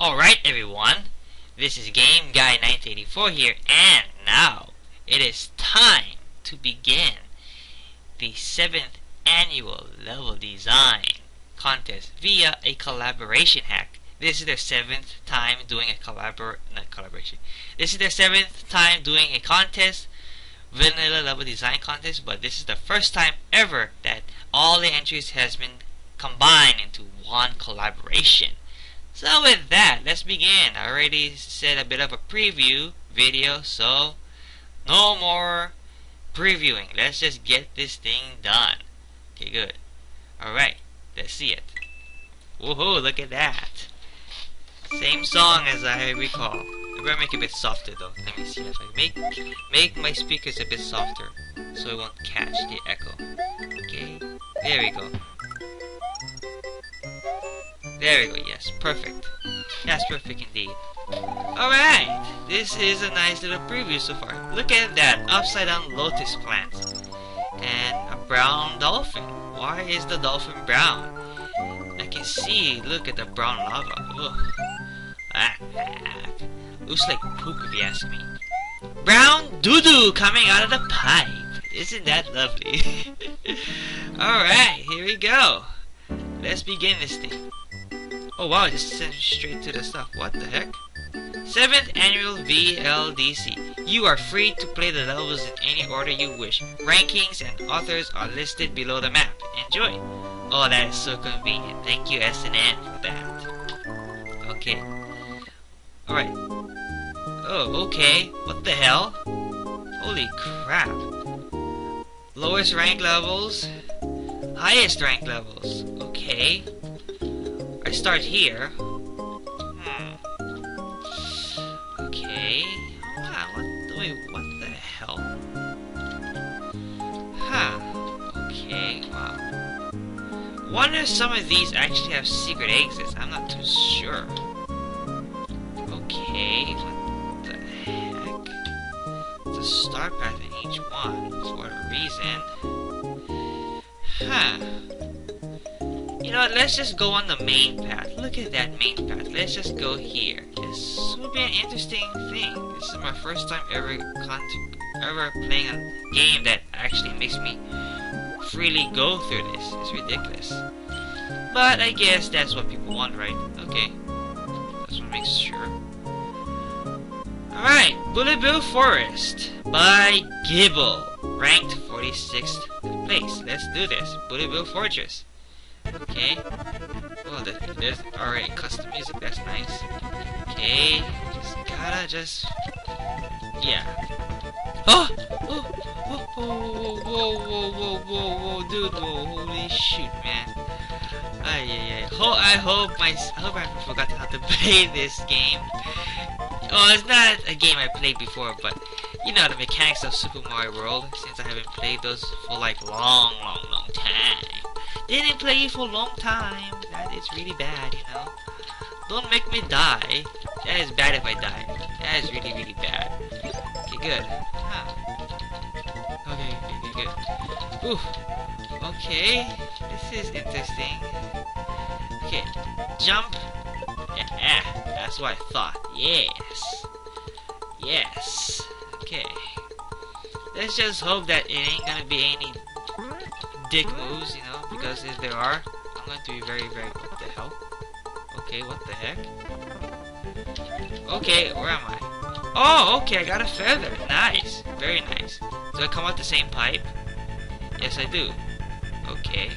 Alright everyone, this is Game Guy 1984 here, and now it is time to begin the 7th annual level design contest via a collaboration hack. This is their 7th time doing a collabor not collaboration. This is their 7th time doing a contest, vanilla level design contest, but this is the first time ever that all the entries has been combined into one collaboration. So with that, let's begin. I already said a bit of a preview video, so no more previewing. Let's just get this thing done. Okay, good. Alright, let's see it. Woohoo, look at that. Same song as I recall. I better make it a bit softer though. Let me see if I make make my speakers a bit softer so it won't catch the echo. Okay, there we go. There we go, yes, perfect. That's perfect indeed. Alright, this is a nice little preview so far. Look at that, upside down lotus plant. And a brown dolphin. Why is the dolphin brown? I can see, look at the brown lava. Ugh. Looks like poop if you ask me. Brown doo-doo coming out of the pipe. Isn't that lovely? Alright, here we go. Let's begin this thing. Oh wow, just sent straight to the stuff. What the heck? 7th Annual VLDC. You are free to play the levels in any order you wish. Rankings and authors are listed below the map. Enjoy! Oh, that is so convenient. Thank you, SNN, for that. Okay. Alright. Oh, okay. What the hell? Holy crap. Lowest rank levels. Highest rank levels. Okay start here. Hmm. Okay. Wow, what, wait, what the hell? Huh. Okay, wow. Wonder if some of these actually have secret exits. I'm not too sure. Okay, what the heck? It's a star path in each one for a reason. Huh. You know what, let's just go on the main path. Look at that main path. Let's just go here. This would be an interesting thing. This is my first time ever ever playing a game that actually makes me freely go through this. It's ridiculous. But I guess that's what people want, right? Okay. That's what makes sure. Alright, Bullet Bill Forest by Gibble, Ranked 46th place. Let's do this. Bullet Bill Fortress. Okay. Oh, that, there's already custom music. That's nice. Okay. Just gotta just. Yeah. Oh! Oh! Whoa, whoa, whoa, whoa, whoa, whoa, whoa, dude, whoa, holy shoot, man. Ay, ay, ay. Ho I hope my, I hope I forgot how to play this game. Oh, it's not a game I played before, but you know the mechanics of Super Mario World, since I haven't played those for like long, long. Didn't play for a long time. That is really bad, you know. Don't make me die. That is bad if I die. That is really, really bad. Okay, good. Huh. Okay, okay, good. Ooh. Okay. This is interesting. Okay. Jump. Yeah, that's what I thought. Yes. Yes. Okay. Let's just hope that it ain't gonna be any dick moves, you because if there are, I'm going to be very, very... What the hell? Okay, what the heck? Okay, where am I? Oh, okay, I got a feather. Nice. Very nice. Do I come out the same pipe? Yes, I do. Okay.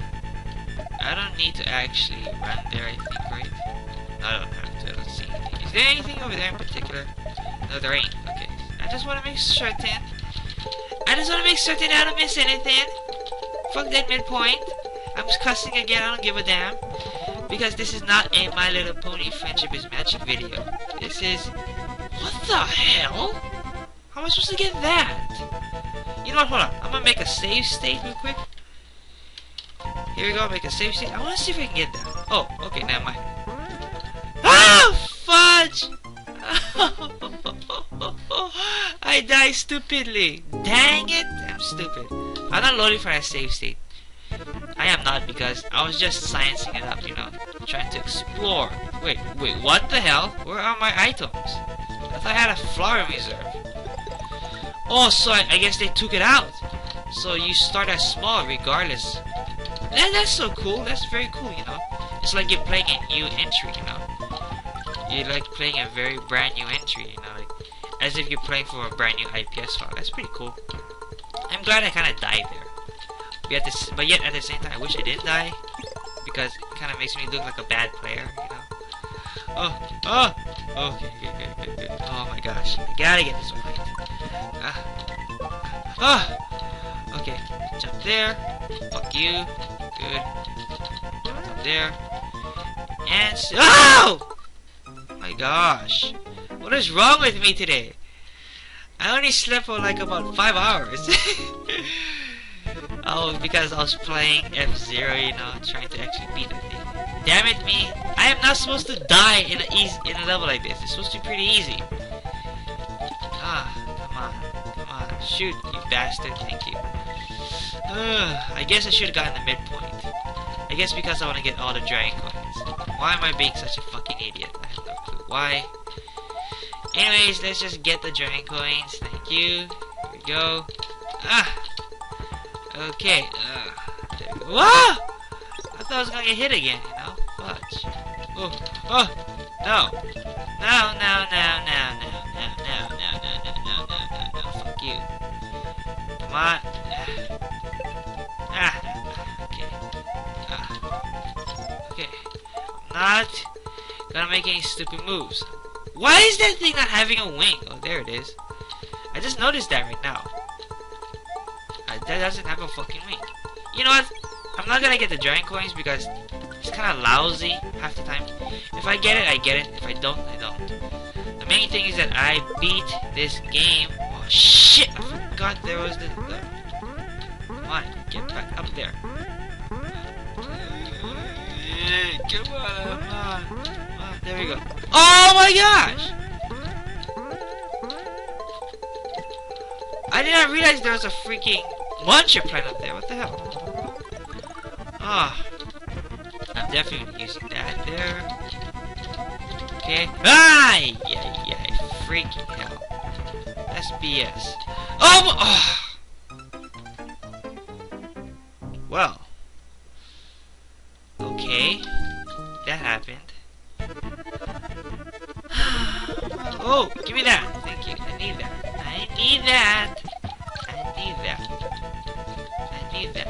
I don't need to actually run there, I think, right? I don't have to. I don't see anything. Is there anything over there in particular? No, there ain't. Okay. I just want to make certain. I just want to make certain I don't miss anything. Fuck that midpoint. I'm just cussing again, I don't give a damn. Because this is not a My Little Pony Friendship is Magic video. This is... What the hell? How am I supposed to get that? You know what, hold on. I'm gonna make a save state real quick. Here we go, make a save state. I wanna see if I can get that. Oh, okay, never mind. Ah, fudge! I die stupidly. Dang it, I'm stupid. I'm not loading for a save state. I am not because I was just sciencing it up, you know, trying to explore. Wait, wait, what the hell? Where are my items? I thought I had a flower reserve. Oh, so I, I guess they took it out. So you start as small regardless. That, that's so cool. That's very cool, you know. It's like you're playing a new entry, you know. You're like playing a very brand new entry, you know, like as if you're playing for a brand new IPS file. That's pretty cool. I'm glad I kind of died there. But yet, but yet at the same time, I wish I didn't die because it kind of makes me look like a bad player, you know. Oh, oh, okay, good, good, good, good. Oh my gosh, I gotta get this one right. Ah, ah, okay, jump there. Fuck you. Good. Jump there. And oh my gosh, what is wrong with me today? I only slept for like about five hours. oh, because I was playing F-Zero, you know, trying to actually beat thing. Damn it, me! I am not supposed to die in a easy in a level like this. It's supposed to be pretty easy. Ah, come on, come on, shoot, you bastard! Thank you. Uh, I guess I should have gotten the midpoint. I guess because I want to get all the dragon coins. Why am I being such a fucking idiot? I have no clue. Why? Anyways, let's just get the dragon coins. Thank you. Here we go. Ah! Okay. Uh. Ah! I thought I was gonna get hit again, you know? Fudge. Oh, oh! No! No, no, no, no, no, no, no, no, no, no, no, no, no, no, fuck you. Come on. Ah, okay. Ah. Okay. Not gonna make any stupid moves. Why is that thing not having a wing? Oh, there it is. I just noticed that right now. That doesn't have a fucking wing. You know what? I'm not gonna get the giant coins because it's kind of lousy half the time. If I get it, I get it. If I don't, I don't. The main thing is that I beat this game. Oh shit! Oh I forgot there was the. the... Come on, get back up there. Come on, come on. Ah, there we go. Oh my gosh! I did not realize there was a freaking muncher plant up there. What the hell? Ah. I'm definitely using that there. Okay. Ah! Yeah, yeah. Freaking hell. That's BS. Oh! oh. Well. Okay. That happened. Oh, give me that. Thank you. I need that. I need that. Need that.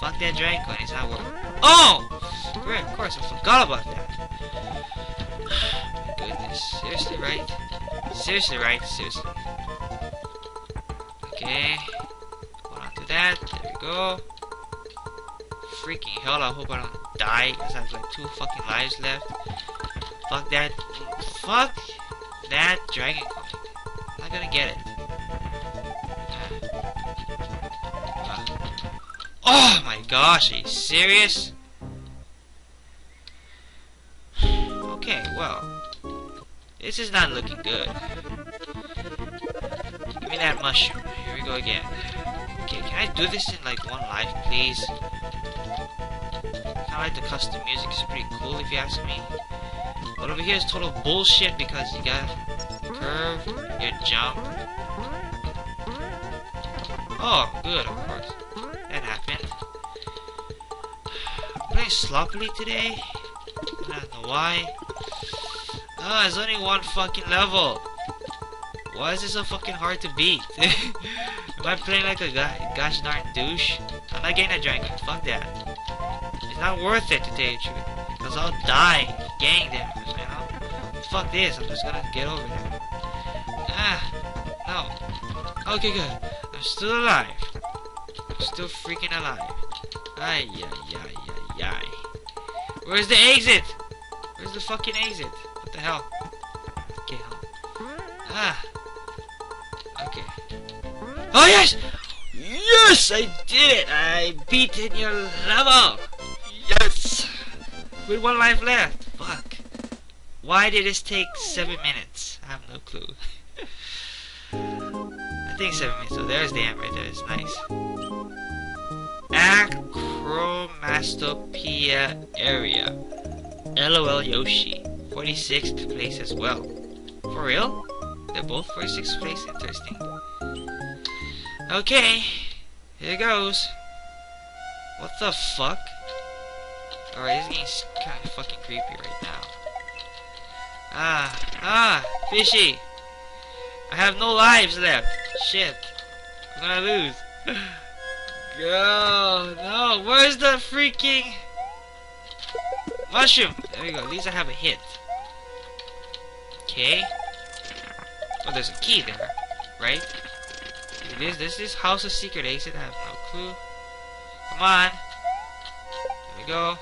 Fuck that dragon coin. It's not working. Oh! Great, of course. I forgot about that. Goodness. Seriously, right? Seriously, right? Seriously. Okay. Hold on to that. There we go. Freaking hell, I hope I don't die because I have like two fucking lives left. Fuck that. Fuck that dragon coin. I'm not gonna get it. Oh my gosh, are you serious? Okay, well. This is not looking good. Give me that mushroom. Here we go again. Okay, can I do this in like one life, please? Kinda like the custom music, it's pretty cool if you ask me. But over here is total bullshit because you got curve, you jump. Oh, good, of course. Sloppily today. I don't know why. Oh, it's only one fucking level. Why is it so fucking hard to beat? Am I playing like a guy, gosh darn douche? I'm not getting a dragon. Fuck that. It's not worth it to tell you the truth. Because I'll die gang damage, man. fuck this, I'm just gonna get over there. Ah, no. Okay, good. I'm still alive. I'm still freaking alive. Ay, ay, ay, ay, Where's the exit? Where's the fucking exit? What the hell? Okay, Ah. Okay. Oh, yes! Yes, I did it! I beat in your level! Yes! With one life left. Fuck. Why did this take seven minutes? I have no clue. I think seven minutes. So there's the end right there. It's nice. Acromastopia area. LOL Yoshi, 46th place as well. For real? They're both 46th place? Interesting. Okay, here goes. What the fuck? Alright, this game's kinda fucking creepy right now. Ah, ah, fishy! I have no lives left. Shit. I'm gonna lose. Go! No, where's the freaking mushroom? There we go. At least I have a hit. Okay. Oh, there's a key there, right? This this is House of Secret Exit. I have no clue. Come on. There we go.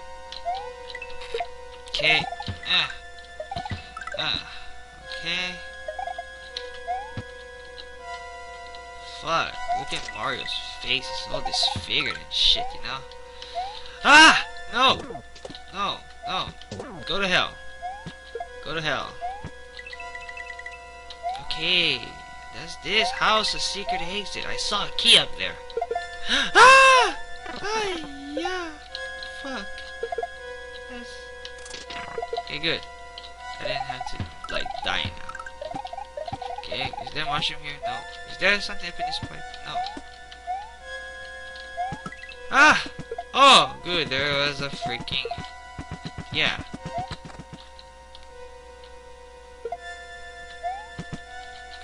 Okay. Ah. Ah. Okay. Fuck. Look at Mario's face. It's all disfigured and shit, you know? Ah! No! No. No. Go to hell. Go to hell. Okay. That's this house a secret exit. I saw a key up there. ah! Ah, yeah. Fuck. That's... Okay, good. I didn't have to, there a mushroom here? No. Is there something up in this pipe? No. Ah! Oh, good. There was a freaking... Yeah.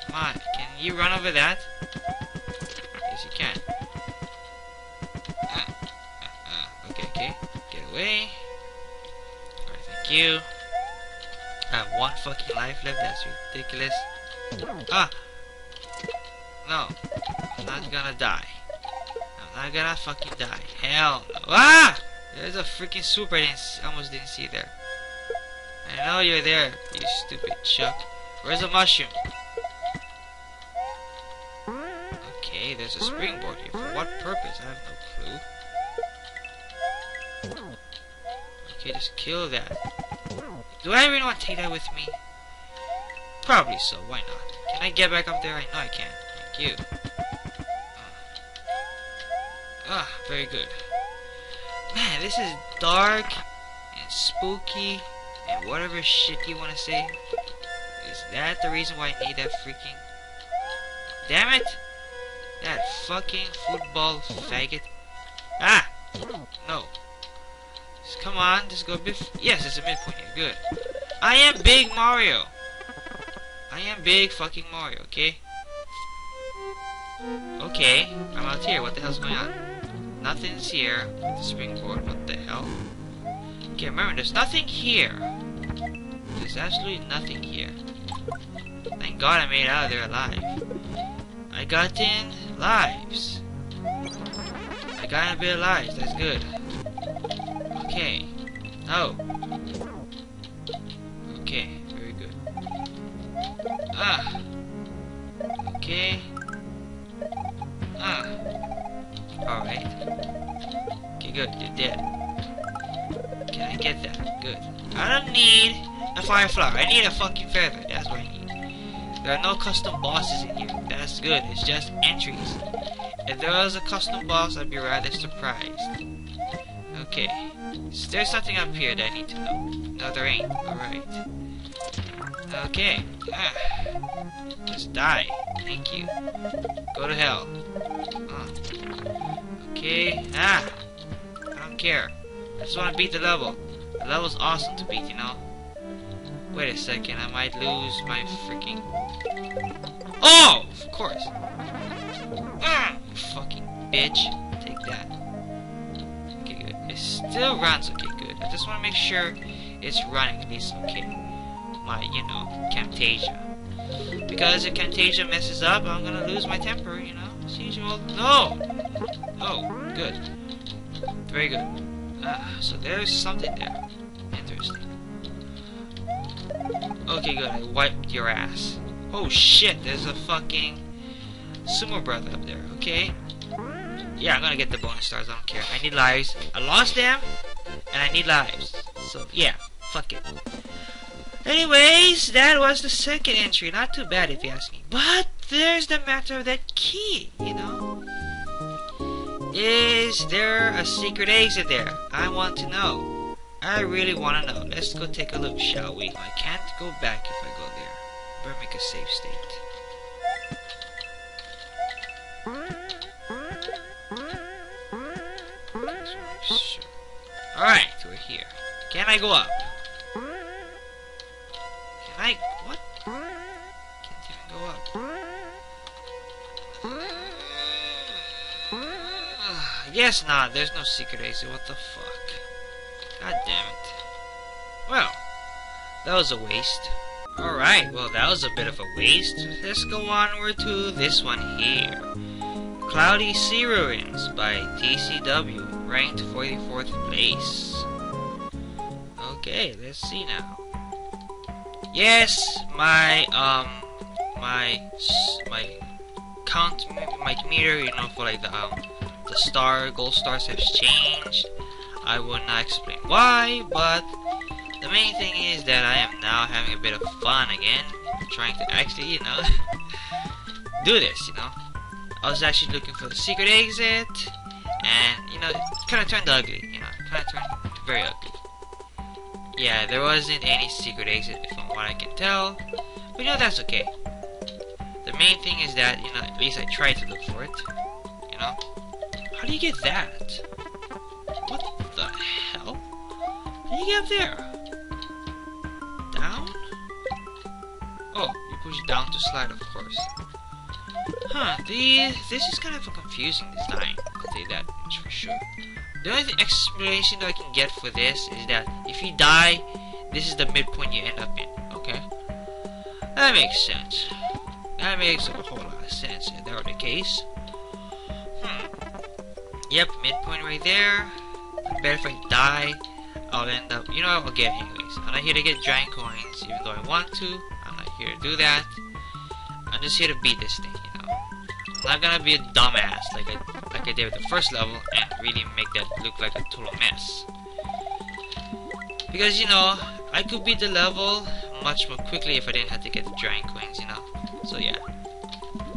Come on. Can you run over that? Yes, you can. Ah, ah, ah. Okay, okay. Get away. Alright, thank you. I have one fucking life left. That's ridiculous. Ah! No. I'm not gonna die. I'm not gonna fucking die. Hell no. Ah! There's a freaking super I didn't, almost didn't see there. I know you're there, you stupid chuck. Where's the mushroom? Okay, there's a springboard here. For what purpose? I have no clue. Okay, just kill that. Do I even want to take that with me? Probably so, why not? Can I get back up there? I know I can. Thank you. Ah, very good. Man, this is dark and spooky and whatever shit you want to say. Is that the reason why I need that freaking... Damn it! That fucking football faggot. Ah! No. Just come on, just go bit. Yes, it's a midpoint here. Good. I am Big Mario. I am Big fucking Mario, okay? Okay, I'm out here. What the hell's going on? Nothing's here the springboard. What the hell? Okay, remember, there's nothing here. There's absolutely nothing here. Thank God I made out of there alive. I got in lives. I got in a bit of lives. That's good. Okay. Oh. Okay. Ah. Okay. Ah. Alright. Okay, good. You're dead. Can I get that? Good. I don't need a fire flower. I need a fucking feather. That's what I need. There are no custom bosses in here. That's good. It's just entries. If there was a custom boss, I'd be rather surprised. Okay. Is there something up here that I need to know? No, there ain't. Alright. Okay. Ah. Just die. Thank you. Go to hell. Uh. Okay. Ah. I don't care. I just want to beat the level. The level's awesome to beat, you know? Wait a second. I might lose my freaking... Oh! Of course. Ah, you fucking bitch. Take that. Okay, good. It still runs okay, good. I just want to make sure it's running at least okay. My, you know, Camtasia. Because if Camtasia messes up, I'm gonna lose my temper, you know, as usual. No! Oh, good. Very good. Ah, so there's something there. Interesting. Okay, good. I wiped your ass. Oh shit, there's a fucking sumo brother up there, okay? Yeah, I'm gonna get the bonus stars, I don't care. I need lives. I lost them, and I need lives. So, yeah, fuck it. Anyways, that was the second entry. Not too bad if you ask me. But there's the matter of that key, you know? Is there a secret exit there? I want to know. I really wanna know. Let's go take a look, shall we? I can't go back if I go there. Better make a save state. Alright, we're here. Can I go up? I... what? Can't even go up. Guess not, there's no secret exit, what the fuck? God damn it. Well, that was a waste. Alright, well that was a bit of a waste. Let's go onward to this one here. Cloudy Sea Ruins by TCW, ranked 44th place. Okay, let's see now. Yes, my um, my my count, my meter, you know, for like the um, the star gold stars has changed. I will not explain why, but the main thing is that I am now having a bit of fun again, trying to actually, you know, do this, you know. I was actually looking for the secret exit, and, you know, it kind of turned ugly, you know, kind of turned very ugly. Yeah, there wasn't any secret exit from what I can tell, but, you know, that's okay. The main thing is that, you know, at least I tried to look for it, you know. How do you get that? What the hell? How do you get up there? Down? Oh, you push down to slide, of course. Huh, the, this is kind of a confusing design, I'll you that much for sure. The only explanation that I can get for this is that if you die, this is the midpoint you end up in? That makes sense. That makes a whole lot of sense if that were the case. Hmm. Yep, midpoint right there. I bet if I die, I'll end up, you know I'll get anyways. I'm not here to get giant coins, even though I want to. I'm not here to do that. I'm just here to beat this thing, you know. I'm not gonna be a dumbass like I like I did with the first level and really make that look like a total mess. Because you know, I could beat the level much more quickly if I didn't have to get the giant coins, you know. So yeah.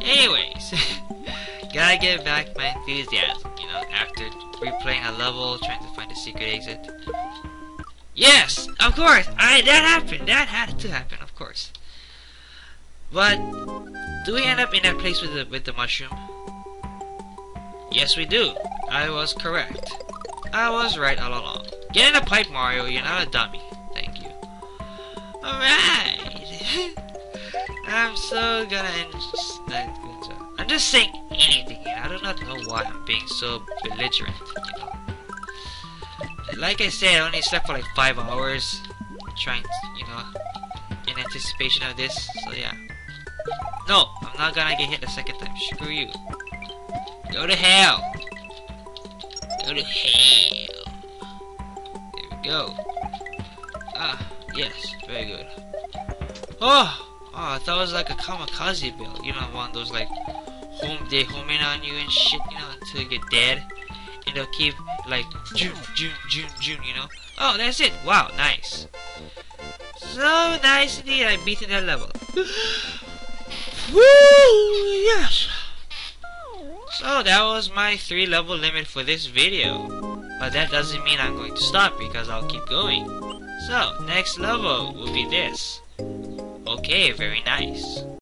Anyways, gotta get back my enthusiasm, you know, after replaying a level, trying to find a secret exit. Yes, of course, I that happened. That had to happen, of course. But do we end up in that place with the with the mushroom? Yes, we do. I was correct. I was right all along. Get in the pipe, Mario. You're not a dummy. Alright. I'm so gonna end I'm just saying anything here. I do not know why I'm being so belligerent, you know. Like I said, I only slept for like five hours trying to, you know, in anticipation of this, so yeah. No, I'm not gonna get hit the second time. Screw you. Go to hell. Go to hell. There we go. Ah, yes, very good. Oh! Oh, it was like a kamikaze build. You know, one of those like home they home in on you and shit, you know, until you get dead. And they'll keep like June, June, June, June, you know. Oh, that's it. Wow, nice. So nice indeed. I beaten that level. Woo! Yes. So that was my three level limit for this video. But that doesn't mean I'm going to stop because I'll keep going. So, next level will be this. Okay, very nice.